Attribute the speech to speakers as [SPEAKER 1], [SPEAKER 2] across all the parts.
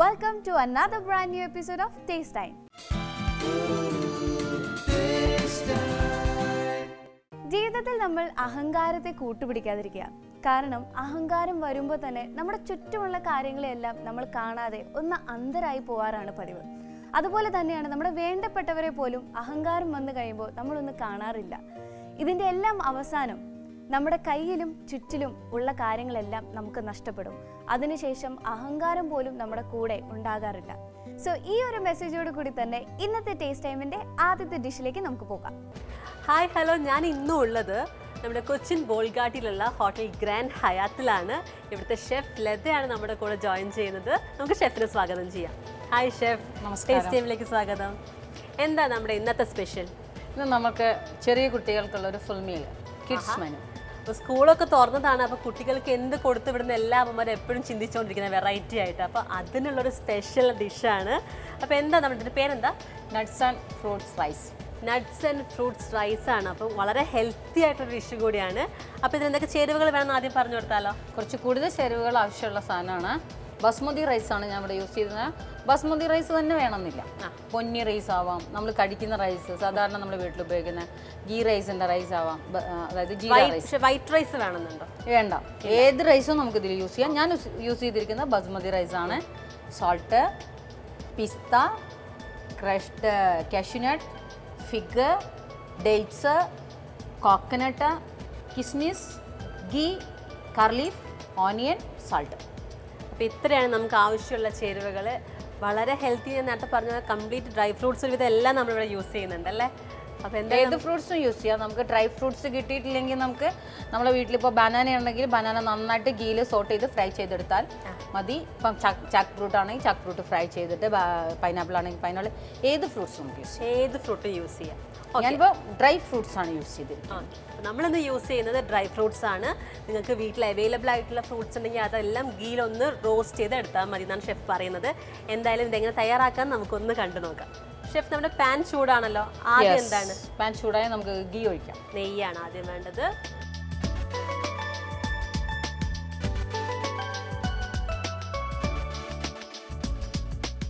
[SPEAKER 1] Welcome to another brand new episode of Taste Time. ജീവിതത്തിൽ നമ്മൾ അഹങ്കാരത്തെ കൂട്ടുപിടിക്കാതിരിക്കുക. കാരണം അഹങ്കാരം വരുമ്പോൾ തന്നെ നമ്മുടെ ചുറ്റുമുള്ള കാര്യങ്ങളെല്ലാം നമ്മൾ കാണാതെ ഒന്ന് അന്തരായി പോവാറാണ് പതിവ്. അതുപോലെ തന്നെയാണ് നമ്മുടെ വേണ്ടപ്പെട്ടവരെ പോലും അഹങ്കാരം വന്നു കഴിയുമ്പോൾ നമ്മളൊന്ന് കാണാറില്ല. ഇതിന്റെ എല്ലാം അവസാനം നമ്മുടെ കയ്യിലും ചുറ്റിലും ഉള്ള കാര്യങ്ങളെല്ലാം നമുക്ക് നഷ്ടപ്പെടും. അതിനുശേഷം അഹങ്കാരം പോലും നമ്മുടെ കൂടെ ഉണ്ടാകാറില്ല. സോ ഈ ഒരു മെസ്സേജോട് കൂടി തന്നെ ഇന്നത്തെ ടേസ്റ്റ് ടൈമിന്റെ ആദ്യത്തെ ഡിഷിലേക്ക് നമുക്ക് പോകാം.
[SPEAKER 2] ഹായ് ഹലോ ഞാൻ ഇന്നും ഉള്ളത് നമ്മുടെ കൊച്ചിൻ ബോൾഗാട്ടിലുള്ള ഹോട്ടൽ ഗ്രാൻഡ് ഹയാത്തിലാണ്. ഇവിടുത്തെ ഷെഫ് ലതയാണ് നമ്മുടെ കൂടെ ജോയിൻ ചെയ്യുന്നത്. നമുക്ക് ഷെഫിനെ സ്വാഗതം ചെയ്യാം. ഹായ് ഷെഫ് ടേസ്റ്റ് ടൈമിലേക്ക് സ്വാഗതം. എന്താ നമ്മുടെ ഇന്നത്തെ സ്പെഷ്യൽ
[SPEAKER 3] ഇന്ന് നമുക്ക് ചെറിയ കുട്ടികൾക്കുള്ള ഒരു ഫുൾ മീൽ കിഡ്സ് മെനു
[SPEAKER 2] അപ്പോൾ സ്കൂളൊക്കെ തുറന്നതാണ്. അപ്പോൾ കുട്ടികൾക്ക് എന്ത് കൊടുത്തു വിടുന്ന എല്ലാ അമ്മമാരും എപ്പോഴും ചിന്തിച്ചുകൊണ്ടിരിക്കുന്ന വെറൈറ്റി ആയിട്ട്. അപ്പോൾ അതിനുള്ളൊരു സ്പെഷ്യൽ ഡിഷാണ് അപ്പോൾ എന്താ നമ്മുടെ പേരെന്താ?
[SPEAKER 3] Nuts and fruits rice
[SPEAKER 2] nuts and fruits rice ആണ്. അപ്പം വളരെ ഹെൽത്തി ആയിട്ടൊരു ഡിഷ് കൂടിയാണ്. അപ്പോൾ ഇതിന് എന്തൊക്കെ ചേരുവകൾ വേണമെന്ന് ആദ്യം പറഞ്ഞു കൊടുത്താലോ?
[SPEAKER 3] കുറച്ച് കൂടുതൽ ചേരുവകൾ ആവശ്യമുള്ള സാധനമാണ്. ബസ്മതി റൈസ് ആണ് ഞാൻ ഇവിടെ യൂസ് ചെയ്യുന്നത് ബസ്മതി റൈസ് തന്നെ വേണമെന്നില്ല. പൊന്നി റൈസ് ആവാം. നമ്മൾ കഴിക്കുന്ന റൈസ് സാധാരണ നമ്മൾ വീട്ടിൽ ഉപയോഗിക്കുന്ന ഗീ റൈസിന്റെ റൈസ് ആവാം. അതായത് jeera rice
[SPEAKER 2] white white rice വേണമെന്നുണ്ടോ?
[SPEAKER 3] വേണ്ട. ഏത് റൈസും നമുക്ക് ഇതിൽ യൂസ് ചെയ്യാം. ഞാൻ യൂസ് ചെയ്തിരിക്കുന്ന ബസ്മതി റൈസ് ആണ്. Salt pista crushed cashew nut fig dates coconut kismis ghee curry leaf onion salt
[SPEAKER 2] അപ്പോൾ ഇത്രയാണ് നമുക്ക് ആവശ്യമുള്ള ചേരുവകൾ വളരെ ഹെൽത്തി ഞാൻ നേരത്തെ പറഞ്ഞ കംപ്ലീറ്റ് ഡ്രൈ ഫ്രൂട്ട്സ് ഒരുവിധം എല്ലാം നമ്മളിവിടെ യൂസ് ചെയ്യുന്നുണ്ട് അല്ലേ? അപ്പോൾ എന്താ
[SPEAKER 3] ഏത് ഫ്രൂട്ട്സും യൂസ് ചെയ്യാം. നമുക്ക് ഡ്രൈ ഫ്രൂട്ട്സ് കിട്ടിയിട്ടില്ലെങ്കിൽ നമുക്ക് നമ്മുടെ വീട്ടിലിപ്പോൾ ബനാന ഉണ്ടെങ്കിൽ ബനാന നന്നായിട്ട് ഗീൽ സോട്ട് ചെയ്ത് ഫ്രൈ ചെയ്തെടുത്താൽ മതി. ഇപ്പം ചാക്ക് ഫ്രൂട്ട് ആണെങ്കിൽ ചാക്ക് ഫ്രൂട്ട് ഫ്രൈ ചെയ്തിട്ട് പൈനാപ്പിൾ ആണെങ്കിൽ പൈനാപ്പിൾ ഏത് ഫ്രൂട്ട്സും നമുക്ക് യൂസ്
[SPEAKER 2] ഏത് ഫ്രൂട്ട് യൂസ് ചെയ്യാം.
[SPEAKER 3] ചെയ്യാം ഞാനിപ്പോൾ ഡ്രൈ ഫ്രൂട്ട്സ് ആണ് യൂസ് ചെയ്തിരിക്കുന്നത്.
[SPEAKER 2] നമ്മളിന്ന് യൂസ് ചെയ്യുന്നത് ഡ്രൈ ഫ്രൂട്ട്സ് ആണ്. നിങ്ങൾക്ക് വീട്ടിൽ അവൈലബിൾ ആയിട്ടുള്ള ഫ്രൂട്ട്സ് ഉണ്ടെങ്കിൽ അതെല്ലാം ഗീലൊന്ന് റോസ്റ്റ് ചെയ്ത് എടുത്താൽ മതി എന്നാണ് ഷെഫ് പറയുന്നത്. എന്തായാലും ഇതെങ്ങനെ തയ്യാറാക്കാൻ നമുക്കൊന്ന് കണ്ടു നോക്കാം. ഷെഫ് നമ്മുടെ പാൻ ചൂടാണല്ലോ. ആദ്യം എന്താണ്?
[SPEAKER 3] പാൻ ചൂടായ നമുക്ക് ഗീ ഒഴിക്കാം.
[SPEAKER 2] നെയ്യാണ് ആദ്യം വേണ്ടത്.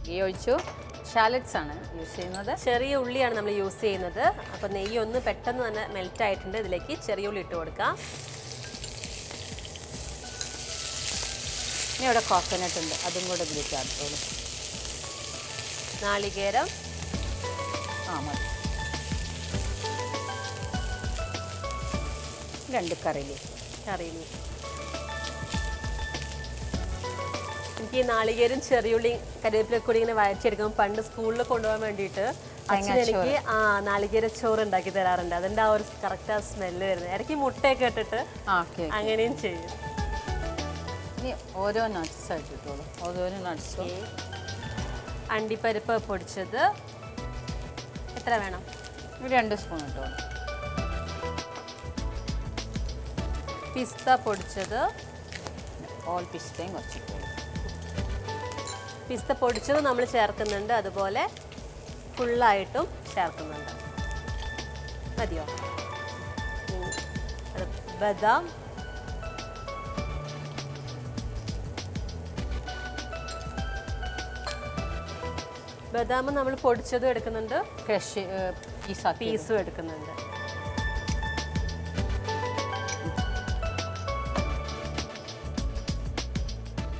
[SPEAKER 3] ഗീ ഒഴിച്ചു. ഷാലറ്റ്സ് ആണ് യൂസ് ചെയ്യുന്നത്.
[SPEAKER 2] ചെറിയ ഉള്ളിയാണ് നമ്മൾ യൂസ് ചെയ്യുന്നത്. അപ്പോൾ നെയ്യ് ഒന്ന് പെട്ടെന്ന് തന്നെ മെൽറ്റ് ആയിട്ടുണ്ട്. ഇതിലേക്ക് ചെറിയ ഉള്ളി ഇട്ട് കൊടുക്കാം.
[SPEAKER 3] ഇനി ഇവിടെ കോക്കനട്ട് ഉണ്ട്. അതും കൂടെ ഇതിലേക്ക് ചേർത്തോളൂ
[SPEAKER 2] നാളികേരം.
[SPEAKER 3] ആ മതി. രണ്ട് കറി ലീഫ്
[SPEAKER 2] കറി ലീഫ് എനിക്ക് ഈ നാളികേരും ചെറിയുള്ളി കരിവേപ്പിലൊക്കെ ഇങ്ങനെ വരച്ചെടുക്കും പണ്ട് സ്കൂളിൽ കൊണ്ടുപോകാൻ വേണ്ടിയിട്ട് അച്ഛൻ എനിക്ക് ആ നാളികേര ചോറ് ഉണ്ടാക്കി തരാറുണ്ട്. അതിന്റെ ആ ഒരു കറക്റ്റ് ആ സ്മെല്ല് വരുന്നത്. ഇടയ്ക്ക് മുട്ടയൊക്കെ ഇട്ടിട്ട് അങ്ങനെയും ചെയ്യും.
[SPEAKER 3] ഇനി ഓരോ നട്ട്സ് ഓരോരോ നട്ട്സും
[SPEAKER 2] അണ്ടിപ്പരിപ്പ് പൊടിച്ചത് എത്ര വേണം?
[SPEAKER 3] ഒരു രണ്ട് സ്പൂൺ ഇട്ടോളൂ.
[SPEAKER 2] പിസ്ത പൊടിച്ചത്
[SPEAKER 3] ഓൾ പിസ്തയും കുറച്ച്.
[SPEAKER 2] പിസ്ത പൊടിച്ചത് നമ്മൾ ചേർക്കുന്നുണ്ട്. അതുപോലെ ഫുള്ളായിട്ടും ചേർക്കുന്നുണ്ട്. മതിയോ. അത് ബദാം. ബദാം നമ്മൾ പൊടിച്ചതും എടുക്കുന്നുണ്ട്.
[SPEAKER 3] ക്രഷ്
[SPEAKER 2] പീസും എടുക്കുന്നുണ്ട്.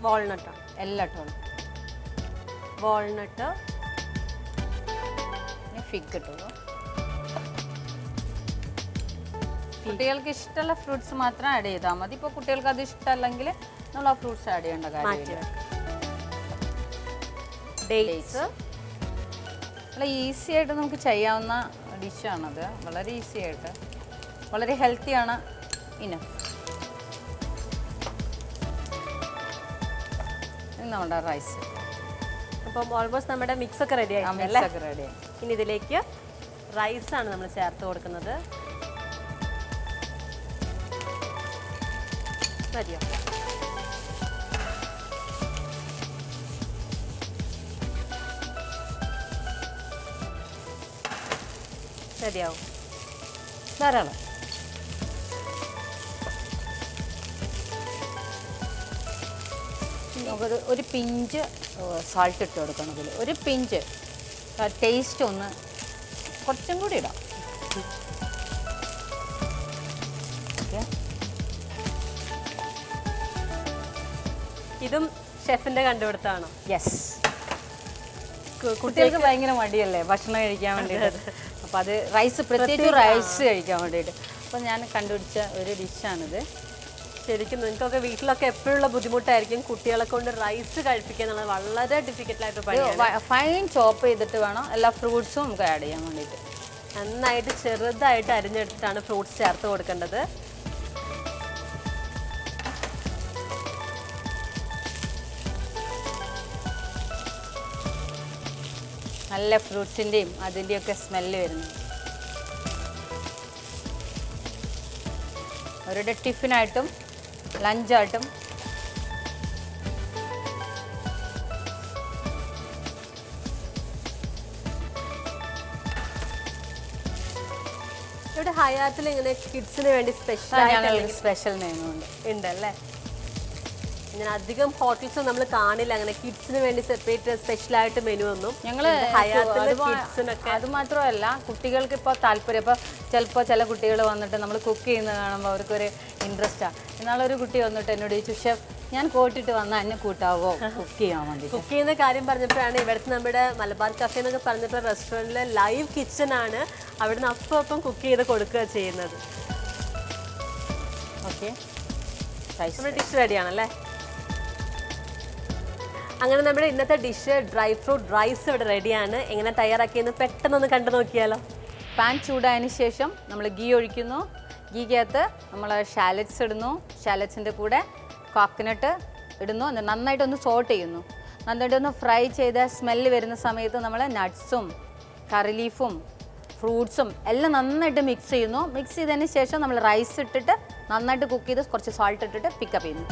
[SPEAKER 2] വാൾനട്ടാണ്.
[SPEAKER 3] എല്ലാം ഇട്ടോളൂ
[SPEAKER 2] വാൾനട്ട്.
[SPEAKER 3] ഫിഗ് ഇട്ടോളൂ കുട്ടികൾക്ക് ഇഷ്ടമുള്ള ഫ്രൂട്ട്സ് മാത്രം ആഡ് ചെയ്താൽ മതി. ഇപ്പോൾ കുട്ടികൾക്ക് അത് ഇഷ്ടമല്ലെങ്കിൽ നമ്മൾ ആ ഫ്രൂട്ട്സ് ആഡ് ചെയ്യേണ്ട കാര്യമില്ല.
[SPEAKER 2] ഡേറ്റ്സ്
[SPEAKER 3] നല്ല ഈസി ആയിട്ട് നമുക്ക് ചെയ്യാവുന്ന ഡിഷാണത് വളരെ ഈസി ആയിട്ട്. വളരെ ഹെൽത്തിയാണ് ഇനഫ് ഇനി നമ്മുടെ റൈസ്
[SPEAKER 2] അപ്പം ഓൾമോസ്റ്റ് നമ്മുടെ മിക്സ് ഒക്കെ റെഡി ആയിട്ടുണ്ട്
[SPEAKER 3] റെഡി
[SPEAKER 2] ഇനി ഇതിലേക്ക് റൈസാണ് നമ്മൾ ചേർത്ത് കൊടുക്കുന്നത്. മതിയോ? മതിയാവും
[SPEAKER 3] ധാരാളം. നമുക്കൊരു ഒരു പിഞ്ച് സാൾട്ട് ഇട്ട് കൊടുക്കണം ഇതിൽ ഒരു പിഞ്ച്. ടേസ്റ്റ് ഒന്ന് കുറച്ചും കൂടി ഇടാം.
[SPEAKER 2] ഇതും ഷെഫിന്റെ കണ്ടുപിടുത്തമാണോ?
[SPEAKER 3] യെസ് കുട്ടികൾക്ക് ഭയങ്കര മടിയല്ലേ? ഭക്ഷണം കഴിക്കാൻ വേണ്ടിയിട്ട്. അപ്പോൾ അത് റൈസ് പ്രത്യേകിച്ച് റൈസ് കഴിക്കാൻ വേണ്ടിയിട്ട്. അപ്പോൾ ഞാൻ കണ്ടുപിടിച്ച ഒരു ഡിഷാണിത്
[SPEAKER 2] ശരിക്കും നിങ്ങൾക്കൊക്കെ വീട്ടിലൊക്കെ എപ്പോഴുള്ള ബുദ്ധിമുട്ടായിരിക്കും കുട്ടികളെ കൊണ്ട് റൈസ് കഴിപ്പിക്കുക എന്നുള്ളത് വളരെ ഡിഫിക്കൽട്ട് ആയിട്ട് പണിയാണ്.
[SPEAKER 3] ഫൈൻ ചോപ്പ് ചെയ്തിട്ട് വേണം എല്ലാ ഫ്രൂട്ട്സും നമുക്ക് ആഡ് ചെയ്യാൻ വേണ്ടിയിട്ട്.
[SPEAKER 2] നന്നായിട്ട് ചെറുതായിട്ട് അരിഞ്ഞെടുത്തിട്ടാണ് ഫ്രൂട്ട്സ് ചേർത്ത് കൊടുക്കേണ്ടത്.
[SPEAKER 3] നല്ല ഫ്രൂട്ട്സിന്റെയും അതിന്റെയൊക്കെ സ്മെല്ല് വരുന്നു. അവരുടെ ടിഫിനായിട്ടും ലഞ്ചായിട്ടും.
[SPEAKER 2] ഇവിടെ ഹയാത്തിൽ ഇങ്ങനെ കിഡ്സിന് വേണ്ടി സ്പെഷ്യൽ
[SPEAKER 3] സ്പെഷ്യൽ മെനു ഉണ്ട്
[SPEAKER 2] ഉണ്ടല്ലേ? ഇങ്ങനെ അധികം ഹോട്ടൽസ് നമ്മൾ കാണില്ല. അങ്ങനെ കിഡ്സിന് വേണ്ടി സെപ്പറേറ്റ് സ്പെഷ്യൽ ആയിട്ട് മെനു ഒന്നും.
[SPEAKER 3] ഞങ്ങൾ അത് മാത്രമല്ല കുട്ടികൾക്ക് ഇപ്പോൾ താല്പര്യം. ഇപ്പോൾ ചിലപ്പോൾ ചില കുട്ടികൾ വന്നിട്ട് നമ്മൾ കുക്ക് ചെയ്യുന്നത് കാണുമ്പോൾ അവർക്കൊരു ഇൻട്രസ്റ്റാണ് എന്നാളൊരു കുട്ടി വന്നിട്ട് എന്നോട് ചോദിച്ചു ഷെഫ് ഞാൻ കോട്ടിട്ട് വന്നാൽ എന്നെ കൂട്ടാവോ? കുക്ക് ചെയ്യാൻ വേണ്ടി
[SPEAKER 2] കുക്ക് ചെയ്യുന്ന കാര്യം പറഞ്ഞപ്പോഴാണ് ഇവിടുത്തെ നമ്മുടെ മലബാർ കഫേ എന്നൊക്കെ പറഞ്ഞപ്പോൾ റെസ്റ്റോറന്റിലെ ലൈവ് കിച്ചൺ ആണ് അവിടുന്ന് അപ്പം അപ്പം കുക്ക് ചെയ്ത് കൊടുക്കുക ചെയ്യുന്നത്.
[SPEAKER 3] ഓക്കെ
[SPEAKER 2] നമ്മുടെ ഡിഷ് റെഡിയാണല്ലേ അങ്ങനെ നമ്മുടെ ഇന്നത്തെ ഡിഷ് ഡ്രൈ ഫ്രൂട്ട് റൈസ് ഇവിടെ റെഡിയാണ് എങ്ങനെ തയ്യാറാക്കിയെന്ന് പെട്ടെന്നൊന്ന് കണ്ടു നോക്കിയാലോ.
[SPEAKER 3] പാൻ ചൂടായതിന് ശേഷം നമ്മൾ ഗീ ഒഴിക്കുന്നു. ഗീക്കകത്ത് നമ്മൾ ഷാലറ്റ്സ് ഇടുന്നു. ഷാലറ്റ്സിന്റെ കൂടെ കോക്കനട്ട് ഇടുന്നു. നന്നായിട്ടൊന്ന് സോട്ട് ചെയ്യുന്നു. നന്നായിട്ടൊന്ന് ഫ്രൈ ചെയ്ത സ്മെല്ല് വരുന്ന സമയത്ത് നമ്മൾ നട്ട്സും കറി ലീഫും ഫ്രൂട്ട്സും എല്ലാം നന്നായിട്ട് മിക്സ് ചെയ്യുന്നു. മിക്സ് ചെയ്തതിന് ശേഷം നമ്മൾ റൈസ് ഇട്ടിട്ട് നന്നായിട്ട് കുക്ക് ചെയ്ത് കുറച്ച് സോൾട്ട് ഇട്ടിട്ട് പിക്കപ്പ് ചെയ്യുന്നു.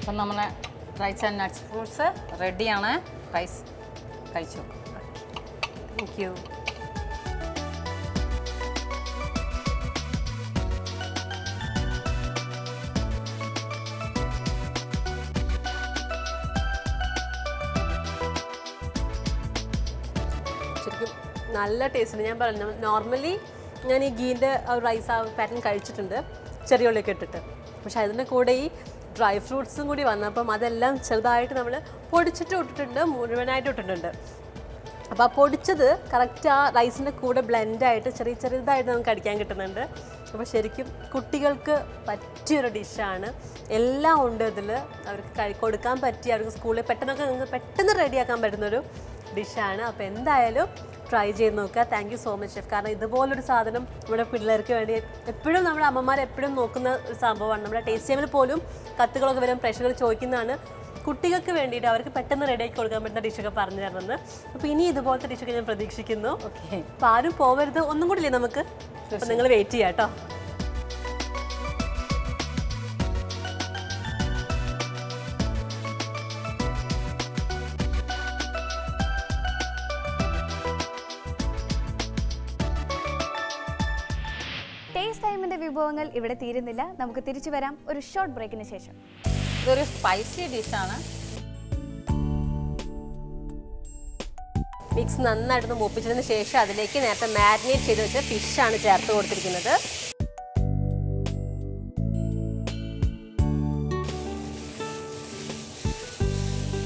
[SPEAKER 3] അപ്പം നമ്മളെ റൈസ് ആൻഡ് നട്ട്സ് ഫ്രൂട്ട്സ് റെഡിയാണ് റൈസ് കഴിച്ചു.
[SPEAKER 2] Thank you. ശരിക്കും നല്ല ടേസ്റ്റ് ഞാൻ പറഞ്ഞു നോർമലി ഞാൻ ഈ ഗീന്റെ റൈസ് ആ പാറ്റേൺ കഴിച്ചിട്ടുണ്ട്. ചെറിയ ഉള്ളിയൊക്കെ ഇട്ടിട്ട്. പക്ഷെ അതിന്റെ കൂടെ ഈ ഡ്രൈ ഫ്രൂട്ട്സും കൂടി വന്നപ്പം അതെല്ലാം ചെറുതായിട്ട് നമ്മൾ പൊടിച്ചിട്ട് ഇട്ടിട്ടുണ്ട് മുഴുവനായിട്ട് ഇട്ടിട്ടുണ്ട്. അപ്പോൾ ആ പൊടിച്ചത് കറക്റ്റ് ആ റൈസിന്റെ കൂടെ ബ്ലെൻഡായിട്ട് ചെറിയ ചെറിയതായിട്ട് നമുക്ക് അടിക്കാൻ കിട്ടുന്നുണ്ട്. അപ്പോൾ ശരിക്കും കുട്ടികൾക്ക് പറ്റിയൊരു ഡിഷാണ് എല്ലാം ഉണ്ട് ഇതിൽ അവർക്ക് കഴി കൊടുക്കാൻ പറ്റി അവർക്ക് സ്കൂളിൽ പെട്ടെന്നൊക്കെ നിങ്ങൾക്ക് പെട്ടെന്ന് റെഡിയാക്കാൻ പറ്റുന്നൊരു ഡിഷാണ് അപ്പോൾ എന്തായാലും ട്രൈ ചെയ്ത് നോക്കുക. Thank you so much chef കാരണം ഇതുപോലൊരു സാധനം നമ്മുടെ പിള്ളേർക്ക് വേണ്ടി എപ്പോഴും നമ്മുടെ അമ്മമാർ എപ്പോഴും നോക്കുന്ന ഒരു സംഭവമാണ്. നമ്മുടെ ടേസ്റ്റ് ടൈമിൽ പോലും കത്തുകളൊക്കെ വരും പ്രഷർ ചോദിക്കുന്നതാണ്. കുട്ടികൾക്ക് വേണ്ടിയിട്ട് അവർക്ക് പെട്ടെന്ന് റെഡിയാക്കി കൊടുക്കാൻ പറ്റുന്ന ഡിഷൊക്കെ പറഞ്ഞു തരണമെന്ന്. അപ്പോൾ ഇനി ഇതുപോലത്തെ ഡിഷൊക്കെ ഞാൻ പ്രതീക്ഷിക്കുന്നു.
[SPEAKER 3] ഓക്കെ
[SPEAKER 2] അപ്പോൾ ആരും പോവരുത്. ഒന്നും കൂടി ഇല്ലേ നമുക്ക്? അപ്പോൾ നിങ്ങൾ വെയിറ്റ് ചെയ്യാം കേട്ടോ
[SPEAKER 1] ടേസ്റ്റ് ടൈമിന്റെ വിഭവങ്ങൾ ഇവിടെ തീരുന്നില്ല. നമുക്ക് തിരിച്ചു വരാം. ഒരു ഷോർട്ട് ബ്രേക്കിന് ശേഷം.
[SPEAKER 3] ഇതൊരു സ്പൈസി ഡിഷാണ്
[SPEAKER 2] മിക്സ് നന്നായിട്ടൊന്ന് മൂപ്പിച്ചതിന് ശേഷം അതിലേക്ക് നേരത്തെ മാരിനേറ്റ് ചെയ്ത് വെച്ച ഫിഷാണ് ചേർത്ത് കൊടുത്തിരിക്കുന്നത്.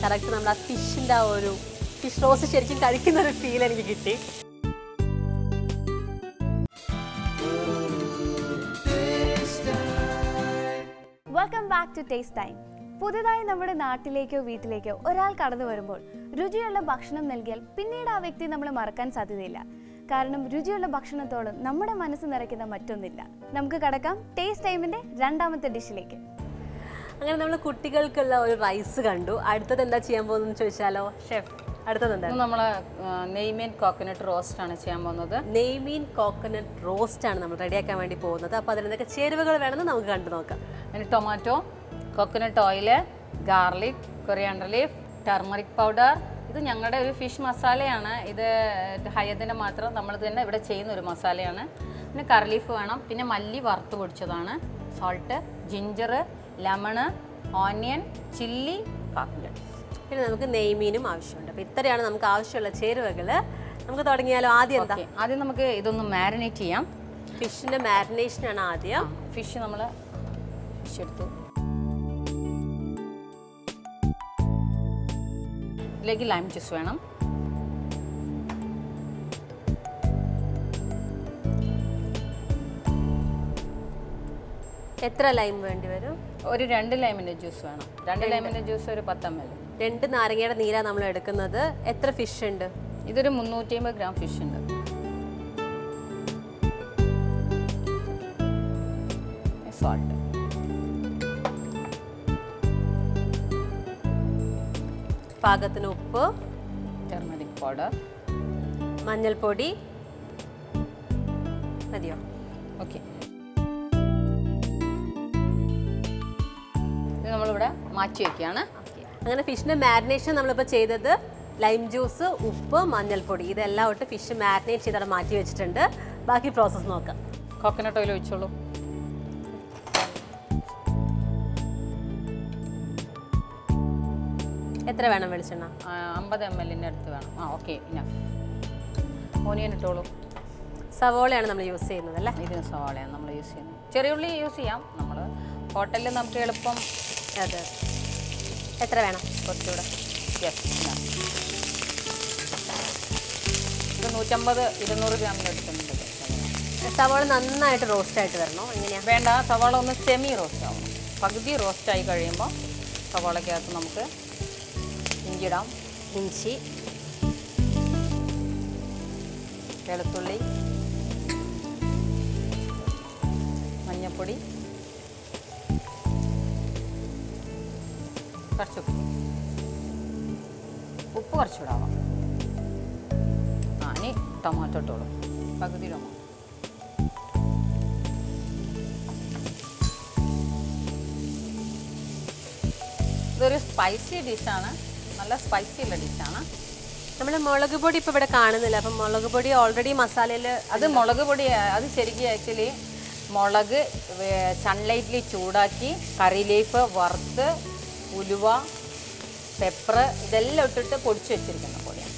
[SPEAKER 2] കറക്റ്റ് നമ്മൾ ആ ഫിഷിന്റെ ആ ഒരു ഫിഷ് റോസ് ശരിക്കും കഴിക്കുന്ന ഒരു ഫീൽ എനിക്ക് കിട്ടി.
[SPEAKER 1] ബാക്ക് ടു ടേസ്റ്റ് ടൈം പുതുതായി നമ്മുടെ നാട്ടിലേക്കോ വീട്ടിലേക്കോ ഒരാൾ കടന്നു വരുമ്പോൾ രുചിയുള്ള ഭക്ഷണം നൽകിയാൽ പിന്നീട് ആ വ്യക്തി നമ്മൾ മറക്കാൻ സാധ്യതയില്ല. കാരണം രുചിയുള്ള ഭക്ഷണത്തോളം നമ്മുടെ മനസ്സ് നിറയ്ക്കുന്ന മറ്റൊന്നില്ല. നമുക്ക് കടക്കാം ടേസ്റ്റ് ടൈമിന്റെ രണ്ടാമത്തെ ഡിഷിലേക്ക്.
[SPEAKER 2] അങ്ങനെ നമ്മൾ കുട്ടികൾക്കുള്ള ഒരു റൈസ് കണ്ടു. അടുത്തത് എന്താ ചെയ്യാൻ പോകുന്നത് ചോദിച്ചാലോ? ഷെഫ് അടുത്തത് എന്താ
[SPEAKER 3] നമ്മൾ നെയ്മീൻ കോക്കനട്ട് റോസ്റ്റ് ആണ് ചെയ്യാൻ പോകുന്നത്.
[SPEAKER 2] നെയ്മീൻ കോക്കനട്ട് റോസ്റ്റ് ആണ് നമ്മൾ റെഡിയാക്കാൻ വേണ്ടി പോകുന്നത്. അപ്പോൾ അതിലെന്തൊക്കെ ചേരുവകൾ വേണമെന്ന് നമുക്ക് കണ്ടു നോക്കാം.
[SPEAKER 3] അതിന് tomato coconut oil garlic coriander leaf turmeric powder ഇത് ഞങ്ങളുടെ ഒരു ഫിഷ് മസാലയാണ് ഇത് ഹയത്തിന്റെ മാത്രം നമ്മൾ തന്നെ ഇവിടെ ചെയ്യുന്ന ഒരു മസാലയാണ് പിന്നെ കറി ലീഫ് വേണം. പിന്നെ മല്ലി വറുത്ത് പൊടിച്ചതാണ്. Salt ginger lemon onion chilli കാക്കിന്റെ
[SPEAKER 2] പിന്നെ നമുക്ക് നെയ്മീനും ആവശ്യമുണ്ട്. അപ്പോൾ ഇത്രയാണ് നമുക്ക് ആവശ്യമുള്ള ചേരുവകൾ നമുക്ക് തുടങ്ങിയാലോ? ആദ്യം എന്താ?
[SPEAKER 3] ആദ്യം നമുക്ക് ഇതൊന്ന് മാരിനേറ്റ് ചെയ്യാം.
[SPEAKER 2] ഫിഷിന്റെ മാരിനേഷനാണ് ആദ്യം.
[SPEAKER 3] ഫിഷ് നമ്മൾ ഫിഷ് എടുത്തു. ഇതിലേക്ക് ലൈം ജ്യൂസ് വേണം.
[SPEAKER 2] എത്ര ലൈം വേണ്ടി വരും?
[SPEAKER 3] ഒരു രണ്ട് ലൈമിന്റെ ജ്യൂസ് വേണം. രണ്ട് ലൈമിന്റെ ജ്യൂസ് ഒരു പത്ത് എം
[SPEAKER 2] രണ്ട് നാരങ്ങയുടെ നീര നമ്മൾ എടുക്കുന്നത്. എത്ര ഫിഷ് ഉണ്ട്?
[SPEAKER 3] ഇതൊരു മുന്നൂറ്റി അമ്പത് ഗ്രാം ഫിഷ് ഉണ്ട്. സോൾട്ട്
[SPEAKER 2] പാകത്തിന് ഉപ്പ്
[SPEAKER 3] ടെർമറിക് പൗഡർ
[SPEAKER 2] മഞ്ഞൾപ്പൊടി മതിയോ?
[SPEAKER 3] ഓക്കെ ഇത് നമ്മളിവിടെ മാറ്റി വയ്ക്കുകയാണ്
[SPEAKER 2] അങ്ങനെ ഫിഷിന്റെ മാരിനേഷൻ നമ്മളിപ്പോൾ ചെയ്തത് ലൈം ജ്യൂസ് ഉപ്പ് മഞ്ഞൾപ്പൊടി. ഇതെല്ലാം ഇട്ട് ഫിഷ് മാരിനേറ്റ് ചെയ്തവിടെ മാറ്റി വെച്ചിട്ടുണ്ട്. ബാക്കി പ്രോസസ്സ് നോക്കാം.
[SPEAKER 3] കോക്കനട്ട് ഓയിൽ ഒഴിച്ചോളൂ.
[SPEAKER 2] എത്ര വേണം വെളിച്ചെണ്ണ?
[SPEAKER 3] അമ്പത് എം എല്ലിന്റെ അടുത്ത് വേണം. ആ ഓക്കെ ഓനിയൻ ഇട്ടോളൂ.
[SPEAKER 2] സവോളയാണ് നമ്മൾ യൂസ് ചെയ്യുന്നത് അല്ലേ?
[SPEAKER 3] ഇതിന് സവോളയാണ് നമ്മൾ യൂസ് ചെയ്യുന്നത്. ചെറിയ ഉള്ളി യൂസ് ചെയ്യാം. നമ്മൾ ഹോട്ടലിൽ നമുക്ക് എളുപ്പം
[SPEAKER 2] അതെ. എത്ര വേണം?
[SPEAKER 3] കുറച്ചുകൂടെ. യെസ് ഇത് നൂറ്റമ്പത് ഇരുന്നൂറ് ഗ്രാമിന്റെ അടുത്തുണ്ട്.
[SPEAKER 2] സവോള നന്നായിട്ട് റോസ്റ്റ് ആയിട്ട് വരണോ? എങ്ങനെയാണ്
[SPEAKER 3] വേണ്ട സവാള ഒന്ന് സെമി റോസ്റ്റ് ആവണം. പകുതി റോസ്റ്റ് ആയി കഴിയുമ്പോൾ സവാളയ്ക്കകത്ത് നമുക്ക് ഇഞ്ചിടാം
[SPEAKER 2] ഇഞ്ചി.
[SPEAKER 3] വെളുത്തുള്ളി. മഞ്ഞൾപ്പൊടി കുറച്ച് ഉപ്പ് ഉപ്പ് കുറച്ചുകൂടാവാം ആ ഇനി ടൊമാറ്റോ ഇട്ടോളൂ. പകുതി ടൊമാറ്റോ ഇതൊരു സ്പൈസി ഡിഷാണ് നല്ല സ്പൈസി ഉള്ള ഡിഷാണ്
[SPEAKER 2] നമ്മൾ മുളക് പൊടി ഇപ്പോൾ ഇവിടെ കാണുന്നില്ല. അപ്പം മുളക് പൊടി ഓൾറെഡി മസാലയിൽ
[SPEAKER 3] അത് മുളക് പൊടി അത് ശരിക്കും ആക്ച്വലി മുളക് സൺലൈറ്റിൽ ചൂടാക്കി കറി ലീഫ് വറുത്ത് ഉലുവ പെപ്പർ ഇതെല്ലാം ഇട്ടിട്ട് പൊടിച്ച് വെച്ചിരിക്കുന്ന പൊടിയാണ്.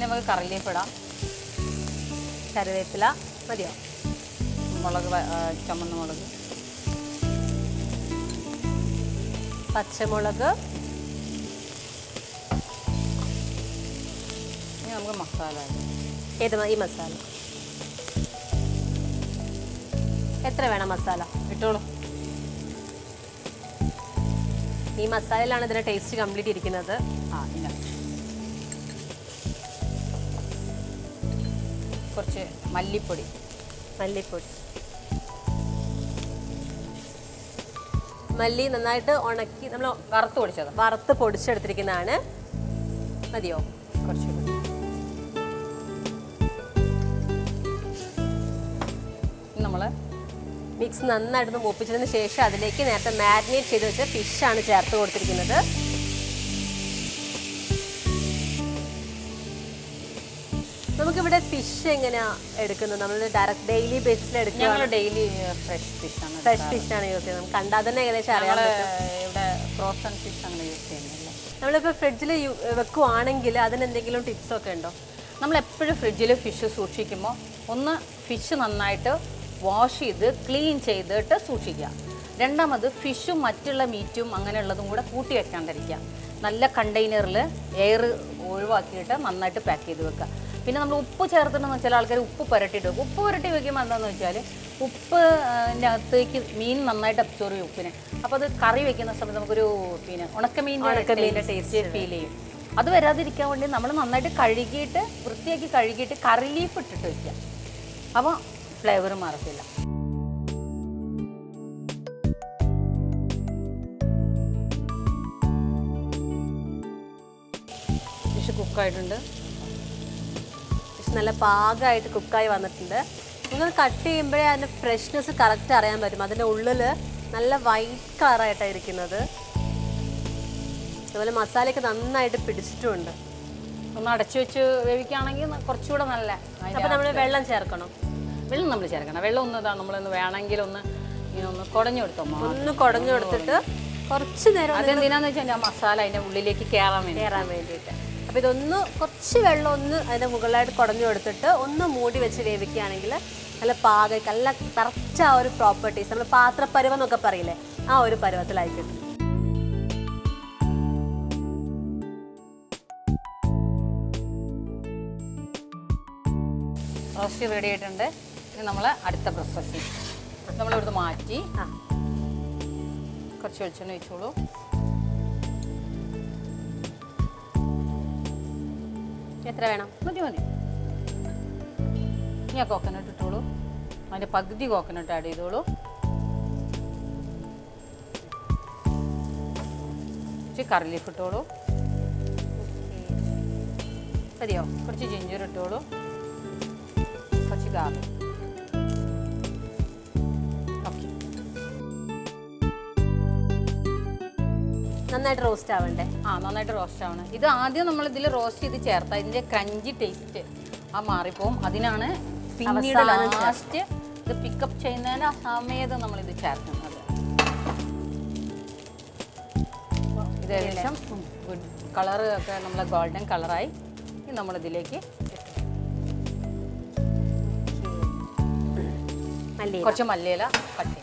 [SPEAKER 3] നമുക്ക് കറി ലീഫ് ഇടാം.
[SPEAKER 2] കറിവേപ്പില മതിയോ?
[SPEAKER 3] മുളക് ചുമന്ന മുളക്.
[SPEAKER 2] പച്ചമുളക്.
[SPEAKER 3] ഇനി നമുക്ക് മസാല.
[SPEAKER 2] ഏത് ഈ മസാല. എത്ര വേണം മസാല?
[SPEAKER 3] ഇട്ടോളൂ.
[SPEAKER 2] ഈ മസാലയിലാണ് ഇതിന്റെ ടേസ്റ്റ് കംപ്ലീറ്റ് ഇരിക്കുന്നത്.
[SPEAKER 3] ആ ഇല്ല. കുറച്ച് മല്ലിപ്പൊടി.
[SPEAKER 2] മല്ലിപ്പൊടി. മല്ലി നന്നായിട്ട് ഉണക്കി നമ്മൾ
[SPEAKER 3] വറുത്ത് പൊടിച്ചത്.
[SPEAKER 2] വറുത്ത് പൊടിച്ചെടുത്തിരിക്കുന്നതാണ്. മതിയോ?
[SPEAKER 3] കുറച്ച് നമ്മൾ
[SPEAKER 2] മിക്സ് നന്നായിട്ടൊന്ന് മൂപ്പിച്ചതിന് ശേഷം അതിലേക്ക് നേരത്തെ മാരിനേറ്റ് ചെയ്ത് വെച്ച ഫിഷാണ് ചേർത്ത് കൊടുത്തിരിക്കുന്നത്. നമുക്കിവിടെ ഫിഷ് എങ്ങനെയാ എടുക്കുന്നത്? നമ്മൾ ഡയറക്റ്റ് ഡെയിലി ബേസിൽ എടുക്കുക
[SPEAKER 3] ഞങ്ങൾ ഡെയിലി ഫ്രഷ് ഫിഷ് ആണ്
[SPEAKER 2] ഫ്രഷ് ഫിഷ് ആണ് യൂസ് ചെയ്യുന്നത്. നമുക്ക് കണ്ടാൽ തന്നെ ഏകദേശം അറിയാം
[SPEAKER 3] ഇവിടെ ഫ്രോസൺ ഫിഷ് ആണ് യൂസ് ചെയ്യുന്നത്
[SPEAKER 2] നമ്മളിപ്പോൾ ഫ്രിഡ്ജിൽ വെക്കുവാണെങ്കിൽ അതിനെന്തെങ്കിലും ടിപ്സ് ഒക്കെ ഉണ്ടോ?
[SPEAKER 3] നമ്മൾ എപ്പോഴും ഫ്രിഡ്ജിൽ ഫിഷ് സൂക്ഷിക്കുമ്പോൾ ഒന്ന് ഫിഷ് നന്നായിട്ട് വാഷ് ചെയ്ത് ക്ലീൻ ചെയ്തിട്ട് സൂക്ഷിക്കുക. രണ്ടാമത് ഫിഷും മറ്റുള്ള മീറ്റും അങ്ങനെയുള്ളതും കൂടെ കൂട്ടി വെക്കാണ്ടിരിക്കുക. നല്ല കണ്ടെയ്നറിൽ എയർ ഒഴിവാക്കിയിട്ട് നന്നായിട്ട് പാക്ക് ചെയ്ത് വെക്കുക. പിന്നെ നമ്മൾ ഉപ്പ് ചേർത്തിട്ടെന്ന് വെച്ചാൽ ആൾക്കാർ ഉപ്പ് പുരട്ടിയിട്ട് വെക്കും. ഉപ്പ് പുരട്ടി വെക്കുമ്പോൾ എന്താണെന്ന് വെച്ചാൽ ഉപ്പ് അതിന്റെ അകത്തേക്ക് മീൻ നന്നായിട്ട് അബ്സോർവ് ചെയ്യും ഉപ്പിനെ. അപ്പോൾ അത് കറി വെക്കുന്ന സമയത്ത് നമുക്കൊരു പിന്നെ
[SPEAKER 2] ഉണക്കമീന്റെ
[SPEAKER 3] ടേസ്റ്റ് ഫീൽ ചെയ്യും. അത് വരാതിരിക്കാൻ വേണ്ടി നമ്മൾ നന്നായിട്ട് കഴുകിയിട്ട് വൃത്തിയാക്കി കഴുകിയിട്ട് കറി ലീഫ് ഇട്ടിട്ട് വയ്ക്കുക അപ്പോൾ ഫ്ലേവർ മാറത്തില്ല. ഫിഷ് കുക്കായിട്ടുണ്ട്
[SPEAKER 2] നല്ല പാകമായിട്ട് കുക്കായി വന്നിട്ടുണ്ട്. നിങ്ങൾ കട്ട് ചെയ്യുമ്പോഴേ അതിന്റെ ഫ്രഷ്നെസ് കറക്റ്റ് അറിയാൻ പറ്റും. അതിന്റെ ഉള്ളിൽ നല്ല വൈറ്റ് കളറായിട്ടാണ് ഇരിക്കുന്നത്. അതുപോലെ മസാലയൊക്കെ നന്നായിട്ട് പിടിച്ചിട്ടുമുണ്ട്
[SPEAKER 3] ഒന്ന് അടച്ചു വെച്ച് വേവിക്കുകയാണെങ്കിൽ കുറച്ചുകൂടെ നല്ല
[SPEAKER 2] അപ്പോൾ നമ്മൾ വെള്ളം ചേർക്കണം.
[SPEAKER 3] വെള്ളം നമ്മൾ ചേർക്കണം. വെള്ളം ഒന്ന് ഇതാണ് നമ്മളൊന്ന് വേണമെങ്കിൽ ഒന്ന് ഒന്ന് കുടഞ്ഞു കൊടുത്തോ
[SPEAKER 2] ഒന്ന് കുടഞ്ഞു കൊടുത്തിട്ട് കുറച്ച് നേരം
[SPEAKER 3] അതെന്തിനാന്ന് വെച്ചാൽ ആ മസാല അതിന്റെ ഉള്ളിലേക്ക് കയറാൻ വേണ്ടി
[SPEAKER 2] കയറാൻ വേണ്ടിയിട്ട്. അപ്പോൾ ഇതൊന്ന് കുറച്ച് വെള്ളം ഒന്ന് അതിന്റെ മുകളിലായിട്ട് കുടഞ്ഞു കൊടുത്തിട്ട് ഒന്ന് മൂടി വെച്ച് വേവിക്കുകയാണെങ്കിൽ നല്ല പാക നല്ല കറക്റ്റ് ആ ഒരു പ്രോപ്പർട്ടീസ് നമ്മൾ പാത്രപ്പരുവം എന്നൊക്കെ പറയില്ലേ ആ ഒരു പരുവത്തിലായി കിട്ടും.
[SPEAKER 3] റോസ്റ്റ് റെഡി ആയിട്ടുണ്ട്. ഇനി നമ്മൾ അടുത്ത പ്രോസസ്സിങ് നമ്മളിവിടുന്ന് മാറ്റി കുറച്ച് വെളിച്ചെണ്ണ ഒഴിച്ചോളൂ.
[SPEAKER 2] എത്ര വേണം?
[SPEAKER 3] മതി മതി. ഇനി ആ കോക്കനട്ട് ഇട്ടോളൂ. അതിന്റെ പകുതി കോക്കനട്ട് ആഡ് ചെയ്തോളൂ. ഇച്ചിരി കറി ലീഫ് ഇട്ടോളൂ മതിയോ? കുറച്ച് ജിഞ്ചർ ഇട്ടോളൂ. കുറച്ച് ഗാർലിക്
[SPEAKER 2] നന്നായിട്ട് റോസ്റ്റ് ആവണ്ടേ?
[SPEAKER 3] ആ നന്നായിട്ട് റോസ്റ്റ് ആവണം. ഇത് ആദ്യം നമ്മൾ ഇതിൽ റോസ്റ്റ് ചെയ്ത് ചേർത്താൽ ഇതിന്റെ ക്രഞ്ചി ടേസ്റ്റ് ആ മാറിപ്പോവും. അതിനാണ് പിന്നീട് ലാസ്റ്റ് ഇത് പിക്കപ്പ് ചെയ്യുന്നതിന് ആ സമയത്ത് നമ്മൾ ഇത് ചേർക്കുന്നത്. ഇത് ഏകദേശം ഗുഡ് കളർ ഒക്കെ നമ്മളെ ഗോൾഡൻ കളറായി നമ്മളിതിലേക്ക് കുറച്ച് മല്ലിയില കട്ട്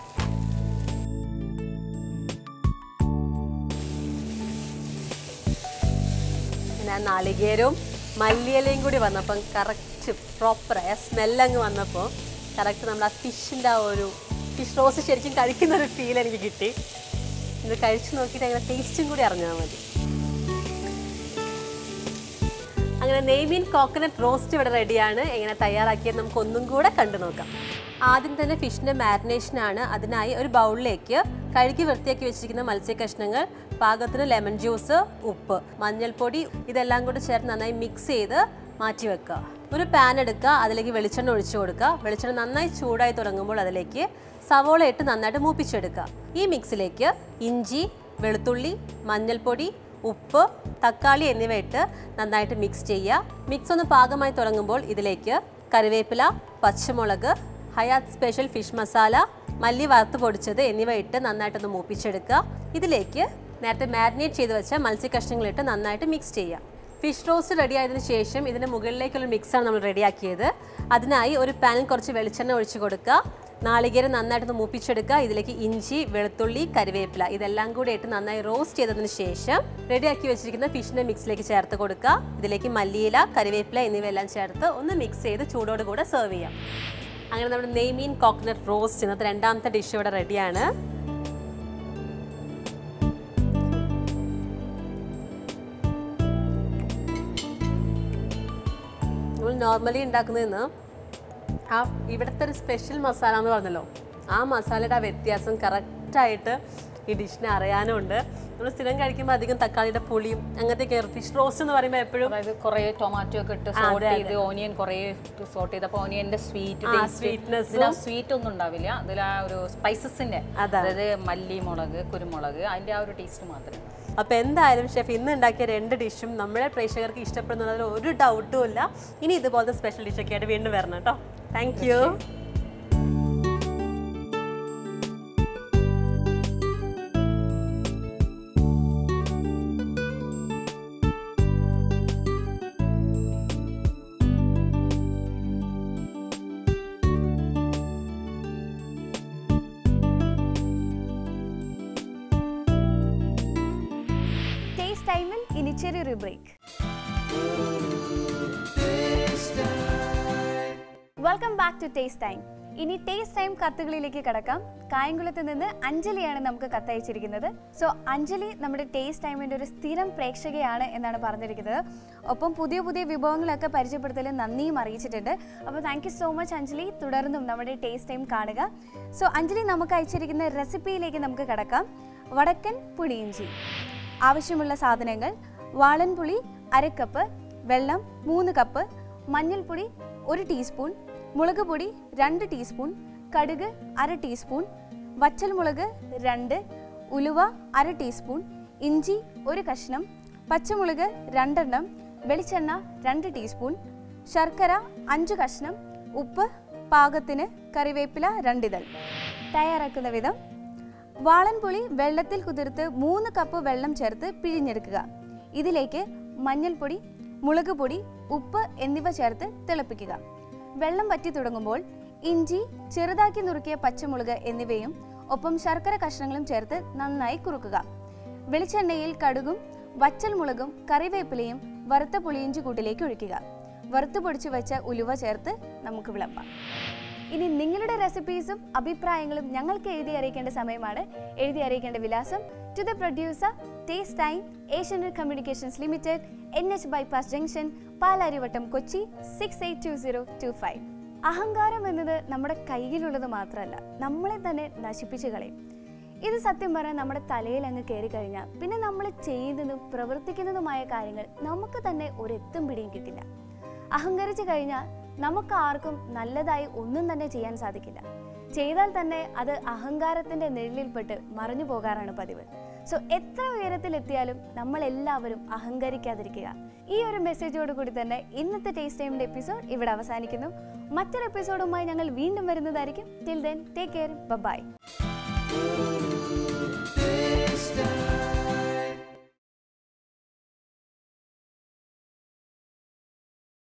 [SPEAKER 2] നാളികേരവും മല്ലിയിലയും കൂടി വന്നപ്പം കറക്റ്റ് പ്രോപ്പറായ സ്മെല്ലങ്ങ് വന്നപ്പോൾ കറക്റ്റ് നമ്മൾ ആ ഫിഷിന്റെ ആ ഒരു ഫിഷ് റോസ് ശരിക്കും കഴിക്കുന്ന ഒരു ഫീൽ എനിക്ക് കിട്ടി. ഇത് കഴിച്ചു നോക്കിയിട്ട് അങ്ങനെ ടേസ്റ്റും കൂടി അറിഞ്ഞാൽ മതി. അങ്ങനെ നെയ്മീൻ കോക്കനട്ട് റോസ്റ്റ് ഇവിടെ റെഡിയാണ് എങ്ങനെ തയ്യാറാക്കിയത് നമുക്ക് ഒന്നും കൂടെ കണ്ടു നോക്കാം. ആദ്യം തന്നെ ഫിഷിന്റെ മാരിനേഷനാണ് അതിനായി ഒരു ബൗളിലേക്ക് കഴുകി വൃത്തിയാക്കി വെച്ചിരിക്കുന്ന മത്സ്യ കഷ്ണങ്ങൾ പാകത്തിന് ലെമൺ ജ്യൂസ് ഉപ്പ് മഞ്ഞൾപ്പൊടി ഇതെല്ലാം കൂടി ചേർത്ത് നന്നായി മിക്സ് ചെയ്ത് മാറ്റി വെക്കുക. ഒരു പാൻ എടുക്കുക അതിലേക്ക് വെളിച്ചെണ്ണ ഒഴിച്ചു കൊടുക്കുക. വെളിച്ചെണ്ണ നന്നായി ചൂടായി തുടങ്ങുമ്പോൾ അതിലേക്ക് സവോള ഇട്ട് നന്നായിട്ട് മൂപ്പിച്ചെടുക്കുക. ഈ മിക്സിലേക്ക് ഇഞ്ചി വെളുത്തുള്ളി മഞ്ഞൾപ്പൊടി ഉപ്പ് തക്കാളി എന്നിവ ഇട്ട് നന്നായിട്ട് മിക്സ് ചെയ്യുക. മിക്സ് ഒന്ന് പാകമായി തുടങ്ങുമ്പോൾ ഇതിലേക്ക് കറിവേപ്പില പച്ചമുളക് ഹയാത്ത് സ്പെഷ്യൽ ഫിഷ് മസാല മല്ലി വറുത്ത് പൊടിച്ചത് എന്നിവ ഇട്ട് നന്നായിട്ടൊന്ന് മൂപ്പിച്ചെടുക്കുക. ഇതിലേക്ക് നേരത്തെ മാരിനേറ്റ് ചെയ്ത് വെച്ച മത്സ്യകഷ്ണങ്ങളിട്ട് നന്നായിട്ട് മിക്സ് ചെയ്യുക. ഫിഷ് റോസ്റ്റ് റെഡി ആയതിനു ശേഷം ഇതിന്റെ മുകളിലേക്കുള്ള മിക്സാണ് നമ്മൾ റെഡിയാക്കിയത് അതിനായി ഒരു പാനിൽ കുറച്ച് വെളിച്ചെണ്ണ ഒഴിച്ച് കൊടുക്കുക. നാളികേരം നന്നായിട്ടൊന്ന് മൂപ്പിച്ചെടുക്കുക. ഇതിലേക്ക് ഇഞ്ചി വെളുത്തുള്ളി കരിവേപ്പില ഇതെല്ലാം കൂടി ഇട്ട് നന്നായി റോസ്റ്റ് ചെയ്തതിന് ശേഷം റെഡിയാക്കി വെച്ചിരിക്കുന്ന ഫിഷിനെ മിക്സിലേക്ക് ചേർത്ത് കൊടുക്കുക. ഇതിലേക്ക് മല്ലിയില കരിവേപ്പില എന്നിവയെല്ലാം ചേർത്ത് ഒന്ന് മിക്സ് ചെയ്ത് ചൂടോടുകൂടെ സെർവ് ചെയ്യാം. അങ്ങനെ നമ്മുടെ നെയ്മീൻ കോക്കനട്ട് റോസ്റ്റ് ഇന്നത്തെ രണ്ടാമത്തെ ഡിഷ് ഇവിടെ റെഡിയാണ് നോർമലി ഉണ്ടാക്കുന്നതെന്ന് ആ ഇവിടുത്തെ ഒരു സ്പെഷ്യൽ മസാല എന്ന് പറഞ്ഞല്ലോ. ആ മസാലയുടെ ആ വ്യത്യാസം കറക്റ്റായിട്ട് ഈ ഡിഷിനെ അറിയാനുണ്ട്. നമ്മൾ സ്ഥിരം കഴിക്കുമ്പോൾ അധികം തക്കാളിയുടെ പുളിയും അങ്ങനത്തെ ഫിഷ് റോസ്റ്റ് എന്ന് പറയുമ്പോൾ എപ്പോഴും
[SPEAKER 3] അതായത് കുറേ ടൊമാറ്റോ ഒക്കെ ഇട്ട് സോട്ട് ചെയ്ത് ഓനിയൻ കുറേ സോട്ട് ചെയ്ത്. അപ്പോൾ ഓനിയന്റെ സ്വീറ്റ് സ്വീറ്റ്നെസ് സ്വീറ്റ് ഒന്നും ഉണ്ടാവില്ല. അതിൽ ആ ഒരു
[SPEAKER 2] സ്പൈസസിന്റെ
[SPEAKER 3] അതായത് മല്ലി മുളക് കുരുമുളക് അതിന്റെ ആ ഒരു ടേസ്റ്റ് മാത്രമേ
[SPEAKER 2] അപ്പോൾ എന്തായാലും ഷെഫ് ഇന്ന് ഉണ്ടാക്കിയ രണ്ട് ഡിഷും നമ്മുടെ പ്രേക്ഷകർക്ക് ഇഷ്ടപ്പെടുന്നതിൽ ഒരു ഡൗട്ടും ഇല്ല. ഇനി ഇതുപോലത്തെ സ്പെഷ്യൽ ഡിഷൊക്കെ ആയിട്ട് വീണ്ടും വരണം കേട്ടോ. താങ്ക് യു
[SPEAKER 1] ടേസ്റ്റ് ടൈം ഇനി ടേസ്റ്റ് ടൈം കത്തുകളിലേക്ക് കടക്കാം. കായംകുളത്ത് നിന്ന് അഞ്ജലിയാണ് നമുക്ക് കത്തയച്ചിരിക്കുന്നത്. സോ അഞ്ജലി നമ്മുടെ ടേസ്റ്റ് ടൈമിന്റെ ഒരു സ്ഥിരം പ്രേക്ഷകയാണ് എന്നാണ് പറഞ്ഞിരിക്കുന്നത്. ഒപ്പം പുതിയ പുതിയ വിഭവങ്ങളൊക്കെ പരിചയപ്പെടുത്തലും നന്ദിയും അറിയിച്ചിട്ടുണ്ട്. അപ്പോൾ താങ്ക് സോ മച്ച് അഞ്ജലി. തുടർന്നും നമ്മുടെ ടേസ്റ്റ് ടൈം കാണുക. സോ അഞ്ജലി നമുക്ക് അയച്ചിരിക്കുന്ന റെസിപ്പിയിലേക്ക് നമുക്ക് കടക്കാം. വടക്കൻ പുളിയിഞ്ചി. ആവശ്യമുള്ള സാധനങ്ങൾ വാളൻപുളി അരക്കപ്പ് വെള്ളം മൂന്ന് കപ്പ് മഞ്ഞൾപ്പൊടി ഒരു ടീസ്പൂൺ മുളക് പൊടി രണ്ട് ടീസ്പൂൺ കടുക് അര ടീസ്പൂൺ വച്ചൽമുളക് രണ്ട് ഉലുവ അര ടീസ്പൂൺ ഇഞ്ചി ഒരു കഷ്ണം പച്ചമുളക് രണ്ടെണ്ണം വെളിച്ചെണ്ണ രണ്ട് ടീസ്പൂൺ ശർക്കര അഞ്ച് കഷ്ണം ഉപ്പ് പാകത്തിന് കറിവേപ്പില രണ്ടിതൾ. തയ്യാറാക്കുന്ന വിധം വാളൻപുളി വെള്ളത്തിൽ കുതിർത്ത് മൂന്ന് കപ്പ് വെള്ളം ചേർത്ത് പിഴിഞ്ഞെടുക്കുക. ഇതിലേക്ക് മഞ്ഞൾപ്പൊടി മുളക് പൊടി ഉപ്പ് എന്നിവ ചേർത്ത് തിളപ്പിക്കുക. വെള്ളം വറ്റി തുടങ്ങുമ്പോൾ ഇഞ്ചി ചെറുതാക്കി നുറുക്കിയ പച്ചമുളക് എന്നിവയും ഒപ്പം ശർക്കര കഷ്ണങ്ങളും ചേർത്ത് നന്നായി കുറുക്കുക. വെളിച്ചെണ്ണയിൽ കടുകും വച്ചൽ മുളകും കറിവേപ്പിലയും വറുത്ത പുളിയിഞ്ചി കൂട്ടിലേക്ക് ഒഴിക്കുക. വറുത്തു പൊടിച്ചു വെച്ച ഉലുവ ചേർത്ത് നമുക്ക് വിളമ്പാം. ഇനി നിങ്ങളുടെ റെസിപ്പീസും അഭിപ്രായങ്ങളും ഞങ്ങൾക്ക് എഴുതി അറിയിക്കേണ്ട സമയമാണ്. എഴുതി അറിയിക്കേണ്ട വിലാസം to the producer taste time Asianet communications limited N H bypass junction Palarivattom Kochi six eight two zero two five അഹങ്കാരം എന്നത് നമ്മുടെ കയ്യിലുള്ളത് മാത്രമല്ല നമ്മളെ തന്നെ നശിപ്പിച്ചു കളയും. ഇത് സത്യം പറയാൻ നമ്മുടെ തലയിൽ അങ്ങ് കയറി കഴിഞ്ഞാൽ പിന്നെ നമ്മൾ ചെയ്യുന്നതും പ്രവർത്തിക്കുന്നതുമായ കാര്യങ്ങൾ നമുക്ക് തന്നെ ഒരെത്തും പിടിയും കിട്ടില്ല. അഹങ്കരിച്ചു കഴിഞ്ഞാൽ നമുക്ക് ആർക്കും നല്ലതായി ഒന്നും തന്നെ ചെയ്യാൻ സാധിക്കില്ല. ചെയ്താൽ തന്നെ അത് അഹങ്കാരത്തിന്റെ നിഴലിൽപ്പെട്ട് മറഞ്ഞു പോകാറാണ് പതിവ്. സോ എത്ര ഉയരത്തിലെത്തിയാലും നമ്മൾ എല്ലാവരും അഹങ്കരിക്കാതിരിക്കുക. ഈ ഒരു മെസ്സേജോട് കൂടി തന്നെ ഇന്നത്തെ ടേസ്റ്റ് ടൈമിന്റെ എപ്പിസോഡ് ഇവിടെ അവസാനിക്കുന്നു. മറ്റൊരു എപ്പിസോഡുമായി ഞങ്ങൾ വീണ്ടും വരുന്നതായിരിക്കും. Till then take care bye
[SPEAKER 4] Taste